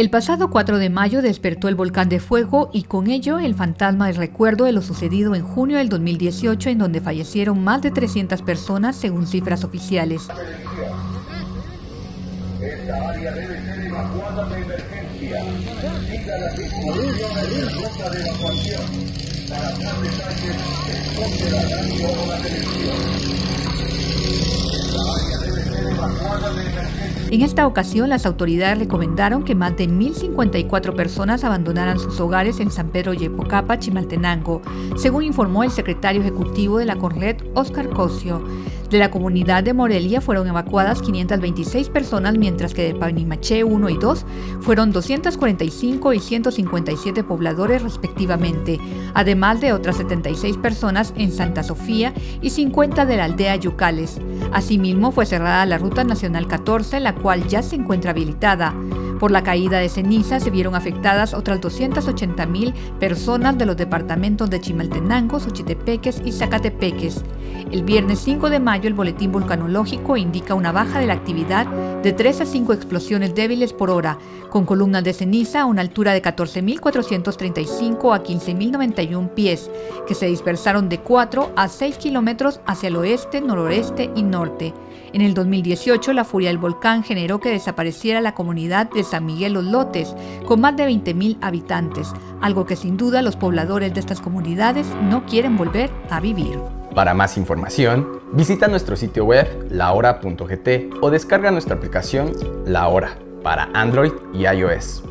El pasado 4 de mayo despertó el volcán de fuego y con ello el fantasma del recuerdo de lo sucedido en junio del 2018 en donde fallecieron más de 300 personas según cifras oficiales. Esta área debe ser evacuada de emergencia. Siga la de evacuación. Para más detalles, esconde la radio o la televisión. En esta ocasión, las autoridades recomendaron que más de 1.054 personas abandonaran sus hogares en San Pedro Yepocapa, Chimaltenango, según informó el secretario ejecutivo de la Corlet, Oscar Cosio. De la comunidad de Morelia fueron evacuadas 526 personas, mientras que de Panimaché 1 y 2 fueron 245 y 157 pobladores respectivamente, además de otras 76 personas en Santa Sofía y 50 de la aldea Yucales. Asimismo, fue cerrada la Ruta Nacional 14, la cual ya se encuentra habilitada. Por la caída de ceniza se vieron afectadas otras 280 mil personas de los departamentos de Chimaltenango, Suchitepeques y Zacatepeques. El viernes 5 de mayo el boletín volcanológico indica una baja de la actividad de 3 a 5 explosiones débiles por hora, con columnas de ceniza a una altura de 14.435 a 15.091 pies, que se dispersaron de 4 a 6 kilómetros hacia el oeste, noroeste y norte. En el 2018, la furia del volcán generó que desapareciera la comunidad de San Miguel Los Lotes, con más de 20.000 habitantes, algo que sin duda los pobladores de estas comunidades no quieren volver a vivir. Para más información, visita nuestro sitio web lahora.gt o descarga nuestra aplicación La Hora para Android y iOS.